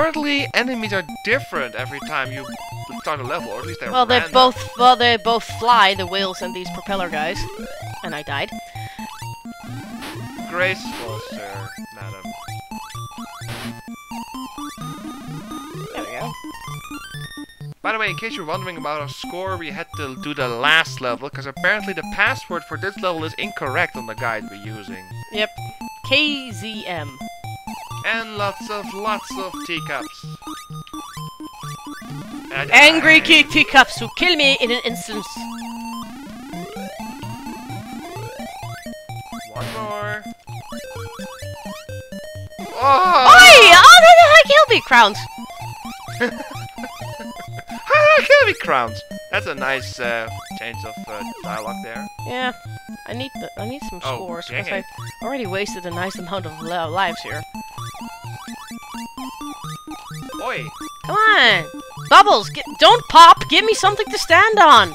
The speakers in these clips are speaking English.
apparently enemies are different every time you start a level, or at least they're Well, they both well they both fly, the whales and these propeller guys. And I died. Graceful, sir, madam. There we go. By the way, in case you're wondering about our score, we had to do the last level, because apparently the password for this level is incorrect on the guide we're using. Yep. KZM. And lots of, lots of teacups. And Angry I- key teacups who kill me in an instant. One more. Oh! Oi! Oh! The heck killed me, crowns. How did I kill me crowns? That's a nice uh, change of uh, dialogue there. Yeah, I need the, I need some Oh, scores because. I already wasted a nice amount of lives here. Oi! Come on, Bubbles, get, don't pop. Give me something to stand on.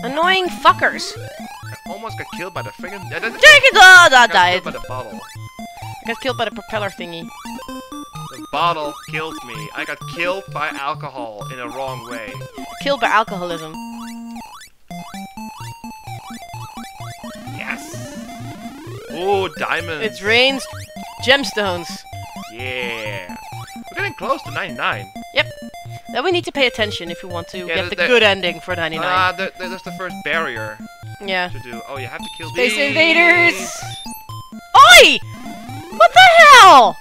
Annoying fuckers. I almost got killed by the friggin' Take it, I got died. killed by the bottle. I got killed by the propeller thingy. The bottle killed me. I got killed by alcohol in a wrong way. Killed by alcoholism. Yes. Ooh, diamonds. It rains gemstones. Yeah. Close to 99. Yep. Then we need to pay attention if we want to Yeah, get the- good ending for 99. Ah, there- there's the first barrier yeah. to do. Oh, you have to kill Space these. invaders! Oi! What the hell?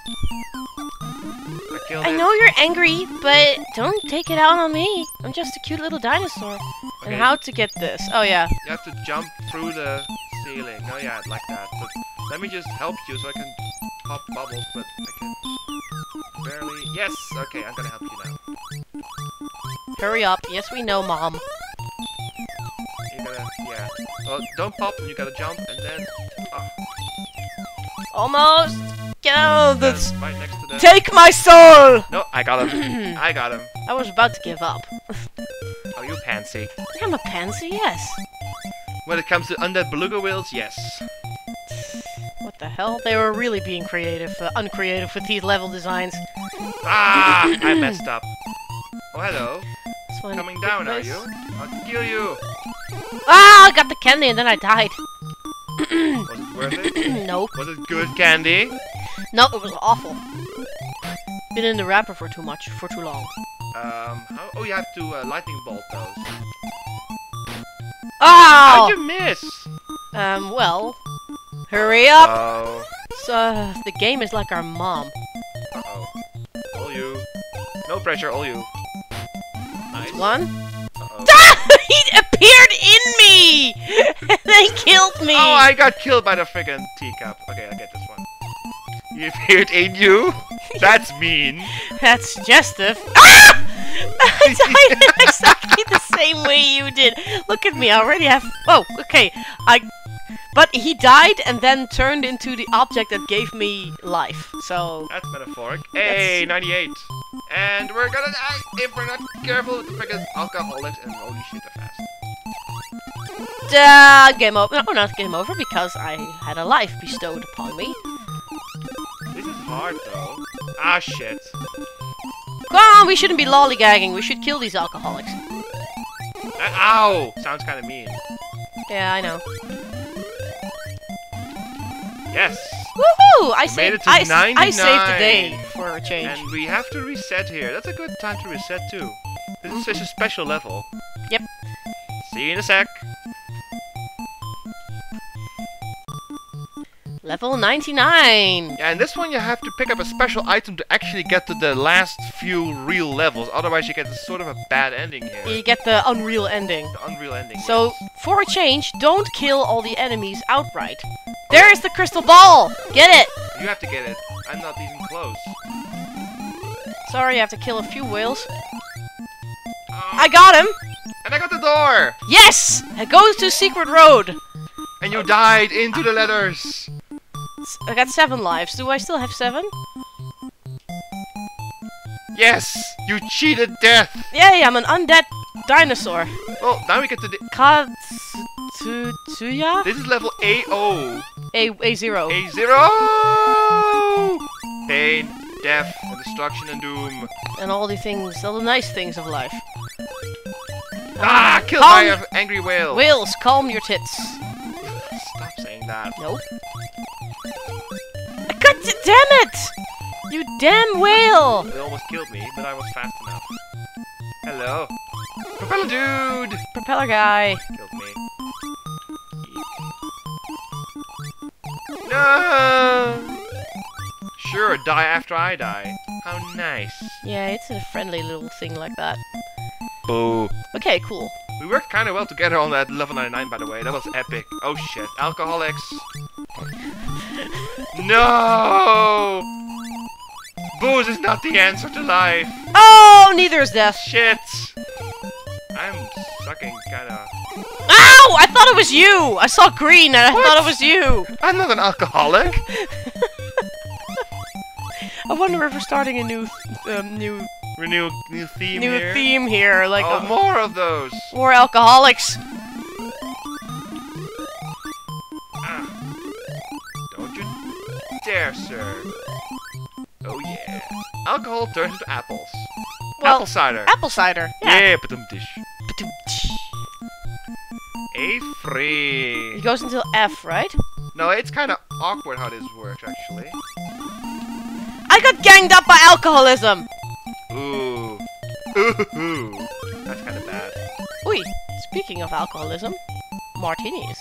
I I know you're angry, but don't take it out on me. I'm just a cute little dinosaur. Okay, And how to get this? Oh yeah. You have to jump through the ceiling. Oh yeah, like that. But let me just help you so I can pop bubbles, but I can barely. Yes. Okay, I'm gonna help you now. Hurry up. Yes, we know, Mom. You gotta, yeah. Well, don't pop. You gotta jump and then. Oh, Almost. Get out of this. right next to the. Take my soul! No, I got him. I got him. I was about to give up. Are you pansy. I'm a pansy, yes. When it comes to undead beluga whales, yes. Hell? They were really being creative, uh, uncreative with these level designs. Ah, I messed up. Oh, hello. This one- Coming down, are you? I'll kill you. Ah, I got the candy and then I died. Was it worth it? nope. Was it good candy? No, it was awful. Been in the wrapper for too much, for too long. Um, how, oh, you have to uh, lightning bolt those. Oh! How'd you miss? Um, well, hurry up! Oh, So, uh, the game is like our mom. uh-oh. All you. No pressure, all you. Nice. One. Uh-oh. he appeared in me! and then killed me! Oh, I got killed by the friggin' teacup. Okay, I get this one. He appeared in you? That's mean. That's suggestive. Ah! I died exactly the same way you did. Look at me, I already have. Oh, okay. I. But he died and then turned into the object that gave me life. So. That's metaphoric. Hey, 98. And we're gonna die if we're not careful with the friggin' alcoholics and holy shit, they're fast. Uh, game over. No, not game over because I had a life bestowed upon me. This is hard though. Ah, shit. Come on, we shouldn't be lollygagging. We should kill these alcoholics. Ah, ow! Sounds kinda mean. Yeah, I know. Yes! Woohoo! I We saved. I, I saved the day for a change. And we have to reset here. That's a good time to reset too. This is such a special level. Yep. See you in a sec. Level 99. Yeah, and this one you have to pick up a special item to actually get to the last few real levels. Otherwise you get a sort of a bad ending here. You get the unreal ending. The unreal ending. So, yes. for a change, don't kill all the enemies outright. There's the crystal ball! Get it! You have to get it. I'm not even close. Sorry, I have to kill a few whales. Oh, I got him! and I got the door! Yes! It goes to Secret Road! And you died into the letters! I got seven lives. Do I still have seven? Yes! You cheated death! Yay, I'm an undead dinosaur. Well, now we get to the... Katsuya? This is level AO. A, A0. A0! Pain. death and destruction and doom. And all the things, all the nice things of life. Ah, killed calm- by an angry whale. Whales, calm your tits. Stop saying that. Nope. God damn it! You damn whale! They almost killed me, but I was fast enough. Hello. Propeller dude! Propeller guy. Killed me. No! Sure, die after I die. How nice. Yeah, it's a friendly little thing like that. Boo. Okay, cool. We worked kind of well together on that level 99, by the way. That was epic. Oh shit. Alcoholics. no! Booze is not the answer to life. Oh, neither is death. Shit. I'm sucking kinda. Ow! I thought it was you! I saw green and I thought it was you! I'm not an alcoholic. I wonder if we're starting a new, um, new, Renew new theme new here. theme here, like oh, uh, more of those. more alcoholics. Ah. Don't you dare, sir. Oh yeah. Alcohol turns into apples. Well, Apple cider. apple cider. Yeah. yeah, but dish. Ba-dum-tsh. A free. It goes until F, right? No, it's kind of awkward how this works, actually. I got ganged up by alcoholism! Ooh. Ooh. That's kind of bad. Oi, speaking of alcoholism, martinis.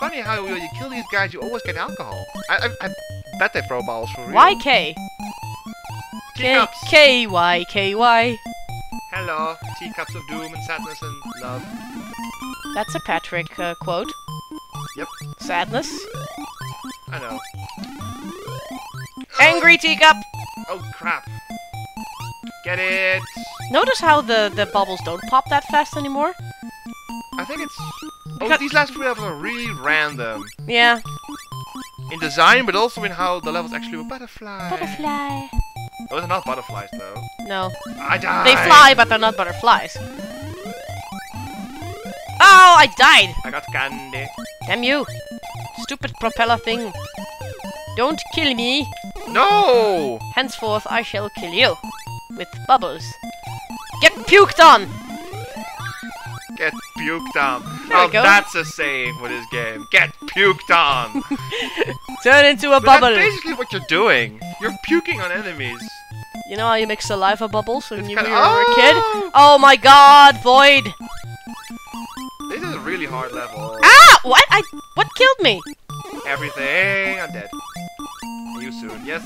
Funny how when you kill these guys, you always get alcohol. I, I, I bet they throw bottles for real. YK. K Teacups. K Y K Y. Hello. Teacups of doom and sadness and love. That's a Patrick uh, quote. Yep. Sadness. I know. Angry teacup. Oh crap. Get it. Notice how the the bubbles don't pop that fast anymore. I think it's. Oh, Because- these last three levels are really random Yeah. in design, but also in how the levels actually were butterfly. Butterfly. Those are not butterflies, though. No, I died. they fly, but they're not butterflies. Oh, I died. I got candy. Damn you, stupid propeller thing. Don't kill me. No! Henceforth, I shall kill you with bubbles. Get puked on. Get puked on. There oh, that's a saying for this game. Get puked on. Turn into a But bubble. that's basically what you're doing. You're puking on enemies. You know how you make saliva bubbles when It's you were a kid? Oh! Oh my god, Void! This is a really hard level. Ah! What? I what killed me? Everything. I'm dead. You soon. Yes.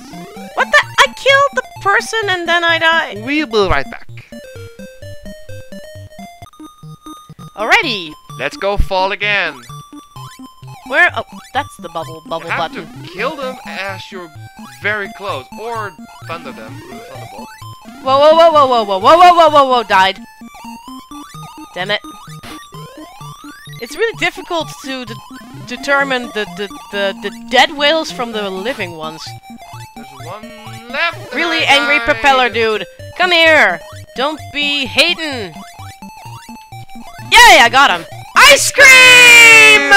What the? I killed the person and then I died. We'll be right back. Alrighty. Let's go fall again. Where? Oh, that's the bubble bubble you have button. to kill them as you're very close, or thunder them with a thunderbolt. Whoa, whoa, whoa, whoa, whoa, whoa, whoa, whoa, whoa, whoa! Died. Damn it. It's really difficult to de determine the, the, the, the dead whales from the living ones. There's one left. Really angry died. propeller dude. Come here. Don't be hating. Yay, I got him. Ice cream!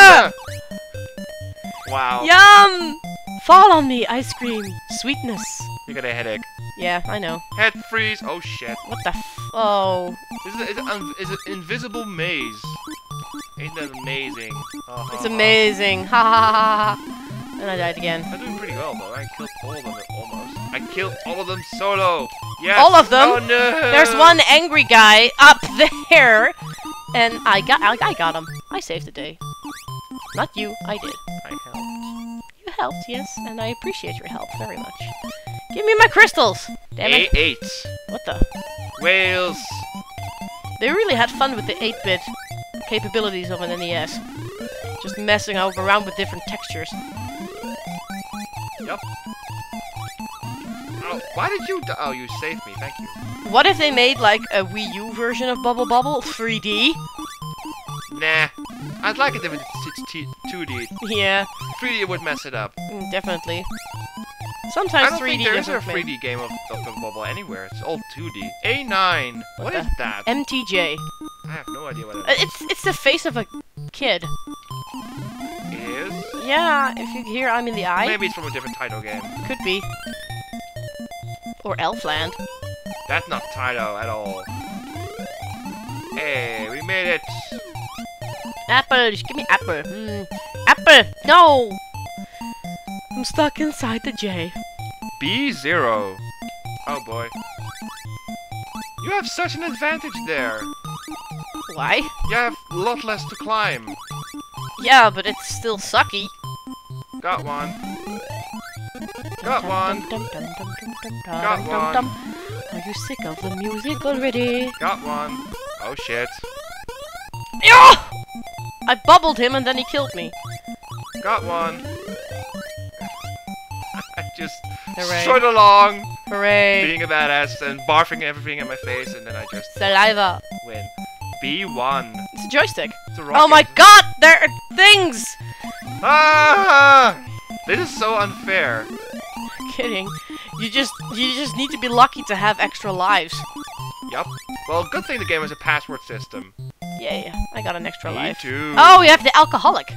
Wow. Yum! Fall on me, ice cream. Sweetness. You got a headache. Yeah, I know. Head freeze. Oh shit. What the f- Oh. Is, is, it is it invisible maze. Ain't that amazing? Uh-huh. It's amazing. Ha ha ha ha. And I died again. I'm doing pretty well though. I killed all of them almost. I killed all of them solo. Yes. All of them? Oh no. There's one angry guy up there, and I got I, I got him. I saved the day. Not you, I did. I helped. You helped, yes, and I appreciate your help very much. Give me my crystals! Damn it. eight. What the? Whales. They really had fun with the 8-bit capabilities of an NES. Just messing around with different textures. Yep. Oh, why did you? oh, you saved me. Thank you. What if they made like a Wii U version of Bubble Bobble 3D? Nah. I'd like it if it's, it's t- 2D. Yeah, 3D would mess it up. mm, definitely. I Sometimes don't 3D think there is a doesn't make- 3D game of, of the bubble anywhere. It's all 2D. A9. What what is that? MTJ. I have no idea what Uh, it It's it's the face of a kid. is. Yeah, if you hear I'm in the eye, Maybe it's from a different title game. could be. Or Elfland. That's not Taito at all. Hey, we made it. Apple, just give me apple. Hmm. Apple, no! I'm stuck inside the J. B0. Oh boy. You have such an advantage there. Why? You have a lot less to climb. Yeah, but it's still sucky. Got one. Got one. Got one. Are you sick of the music already? Got one. Oh shit. Yeah! I bubbled him and then he killed me. Got one. I just Hooray. strode along, Hooray. being a badass and barfing everything in my face, and then I just Saliva. Win. B1. It's a joystick. It's a Oh my god, there are things! Ah! This is so unfair. Kidding. You just you just need to be lucky to have extra lives. Yup. Well, good thing the game has a password system. Yay, I got an extra Me life. too. Oh, we have the alcoholic.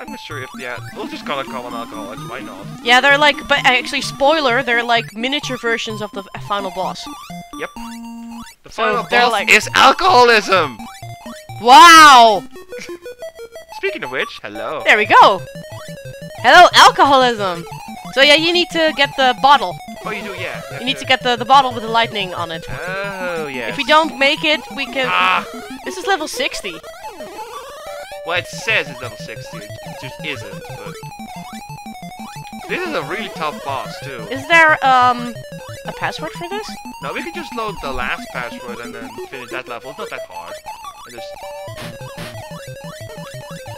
I'm not sure if yeah. We'll just call it common alcoholics. Why not? Yeah, they're like, but actually, spoiler, they're like miniature versions of the final boss. Yep. The So final they're boss like- is alcoholism. Wow! Speaking of which, hello. There we go. Hello, alcoholism. So yeah, you need to get the bottle. Oh, you do, yeah. You need to get the, the bottle with the lightning on it. Oh, yeah. If we don't make it, we can. Ah. This is level 60. Well, it says it's level 60. It just isn't, but. This is a really tough boss, too. Is there um a password for this? No, we can just load the last password and then finish that level. It's not that hard. And just.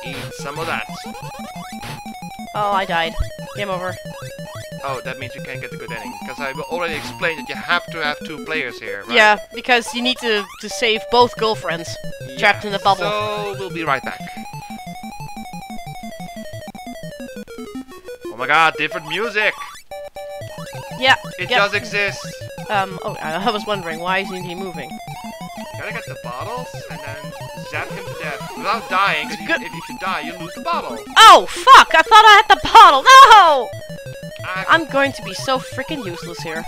Eat some of that. Oh, I died. Game over. Oh, that means you can't get the good ending. Because I already explained that you have to have two players here, right? Yeah, because you need to to save both girlfriends trapped in the bubble. So, we'll be right back. My god, different music! Yeah. It does exist! Um. Oh, I I was wondering why isn't he moving? Gotta get the bottles and then zap him to death without dying. 'cause you- Good. if, you die, you lose the bottle. Oh fuck! I thought I had the bottle. No! Ah, I'm going to be so freaking useless here.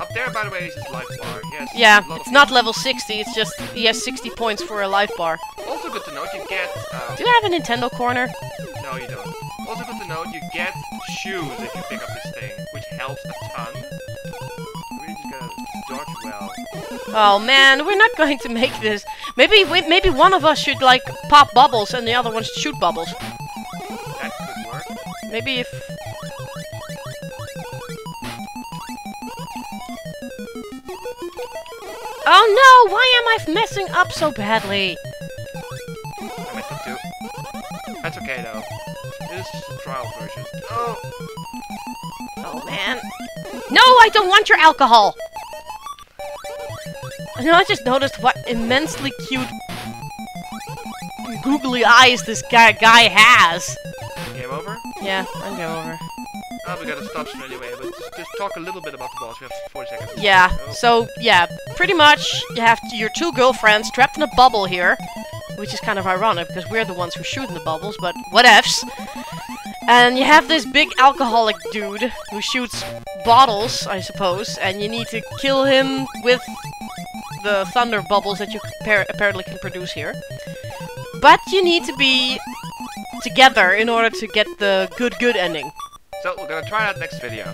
up there, by the way, is his life bar. Yes. Yeah, it's not level 60. It's just he has 60 points for a life bar. Good to note, you get. Um, Do you have a Nintendo corner? no, you don't. Also good to note, you get shoes if you pick up this thing, which helps a ton. Really just gotta dodge well. Oh man, we're not going to make this. Maybe we, maybe one of us should like pop bubbles and the other one should shoot bubbles. That could work. Maybe if Oh no, why am I messing up so badly? That's okay though. This is just a trial version. Oh, Oh man. No, I don't want your alcohol. You know, I just noticed what immensely cute googly eyes this guy guy has. game over? Yeah, I'm going over. Oh, we gotta stop soon anyway, but just, just talk a little bit about the boss. We have 40 seconds. Yeah, Oh. so yeah, pretty much you have your two girlfriends trapped in a bubble here, which is kind of ironic because we're the ones who shoot the bubbles, but whatevs. And you have this big alcoholic dude who shoots bottles, I suppose, and you need to kill him with the thunder bubbles that you apparently can produce here. But you need to be together in order to get the good good ending. So we're gonna try that next video.